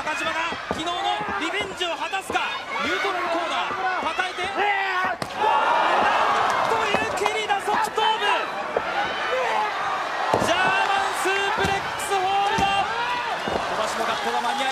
中島が昨日のリベンジを果たすか？ニュートラルコーナー。叩いて。という蹴りだ側頭部ジャーマンスープレックスホールドが間に合い